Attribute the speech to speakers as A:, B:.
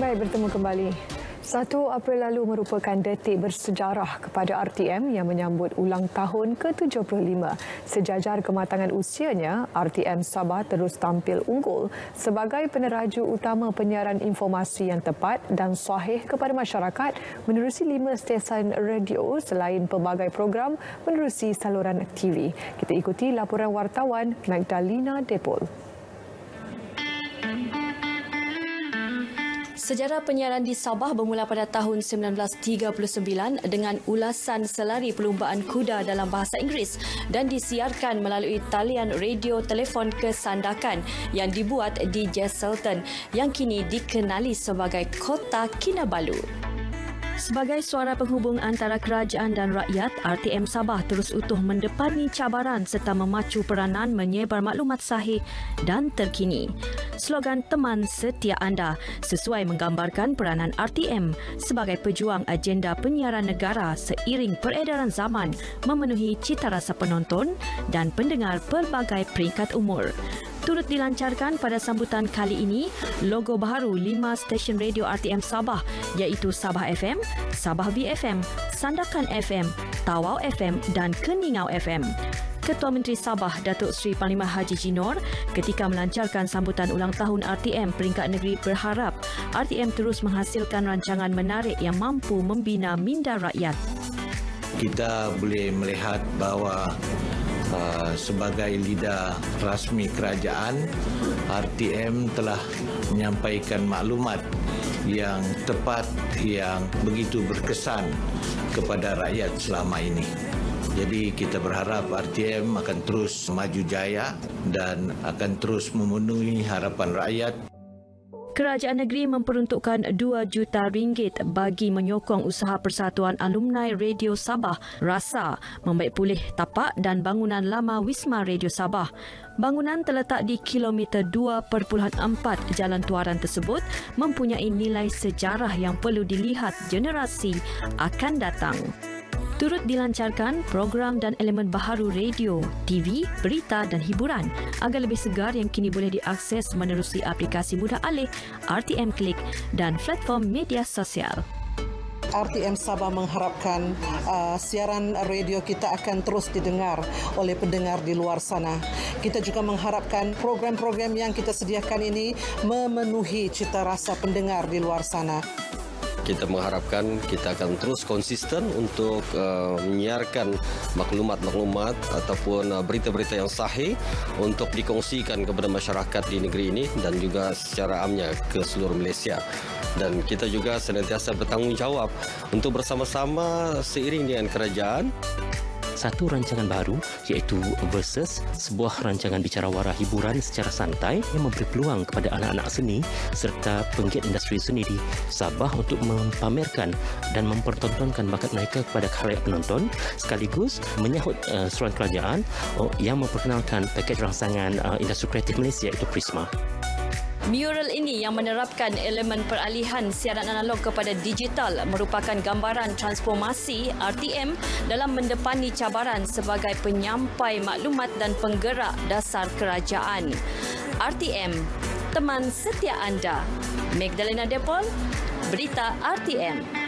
A: Baik, bertemu kembali. 1 April lalu merupakan detik bersejarah kepada RTM yang menyambut ulang tahun ke-75. Sejajar kematangan usianya, RTM Sabah terus tampil unggul sebagai peneraju utama penyiaran informasi yang tepat dan sahih kepada masyarakat menerusi lima stesen radio selain pelbagai program menerusi saluran TV. Kita ikuti laporan wartawan Magdalena Depol.
B: Sejarah penyiaran di Sabah bermula pada tahun 1939 dengan ulasan selari perlumbaan kuda dalam bahasa Inggeris dan disiarkan melalui talian radio telefon kesandakan yang dibuat di Jesselton yang kini dikenali sebagai Kota Kinabalu. Sebagai suara penghubung antara kerajaan dan rakyat, RTM Sabah terus utuh mendepani cabaran serta memacu peranan menyebar maklumat sahih dan terkini. Slogan teman setia anda sesuai menggambarkan peranan RTM sebagai pejuang agenda penyiaran negara seiring peredaran zaman memenuhi cita rasa penonton dan pendengar pelbagai peringkat umur turut dilancarkan pada sambutan kali ini logo baru lima stesen radio RTM Sabah iaitu Sabah FM, Sabah BFM, Sandakan FM, Tawau FM dan Keningau FM. Ketua Menteri Sabah Datuk Seri Panglima Haji Jinor ketika melancarkan sambutan ulang tahun RTM peringkat negeri berharap RTM terus menghasilkan rancangan menarik yang mampu membina minda rakyat.
C: Kita boleh melihat bahawa Uh, sebagai lidah rasmi kerajaan RTM telah menyampaikan maklumat yang tepat yang begitu berkesan kepada rakyat selama ini. Jadi kita berharap RTM akan terus maju jaya dan akan terus memenuhi harapan rakyat
B: Kerajaan negeri memperuntukkan 2 juta ringgit bagi menyokong usaha Persatuan Alumni Radio Sabah RASA membaik pulih tapak dan bangunan lama Wisma Radio Sabah. Bangunan terletak di kilometer 2.4 jalan tuaran tersebut mempunyai nilai sejarah yang perlu dilihat generasi akan datang turut dilancarkan program dan elemen baharu radio, TV, berita dan hiburan agar lebih segar yang kini boleh diakses menerusi aplikasi mudah alih RTM Click dan platform media sosial.
D: RTM Sabah mengharapkan uh, siaran radio kita akan terus didengar oleh pendengar di luar sana. Kita juga mengharapkan program-program yang kita sediakan ini memenuhi cita rasa pendengar di luar sana
E: kita mengharapkan kita akan terus konsisten untuk uh, menyiarkan maklumat-maklumat ataupun uh, berita-berita yang sahih untuk dikongsikan kepada masyarakat di negeri ini dan juga secara amnya ke seluruh Malaysia. Dan kita juga senantiasa bertanggungjawab untuk bersama-sama seiring dengan kerajaan
F: satu rancangan baru iaitu Versus, sebuah rancangan bicara wara hiburan secara santai yang memberi peluang kepada anak-anak seni serta penggiat industri seni di Sabah untuk mempamerkan dan mempertontonkan bakat mereka kepada khalayak penonton sekaligus menyahut uh, seruan kerajaan uh, yang memperkenalkan paket rangsangan uh, industri kreatif Malaysia iaitu Prisma.
B: Mural ini yang menerapkan elemen peralihan siaran analog kepada digital merupakan gambaran transformasi RTM dalam mendepani cabaran sebagai penyampai maklumat dan penggerak dasar kerajaan. RTM, teman setia anda. Magdalena Depol, Berita RTM.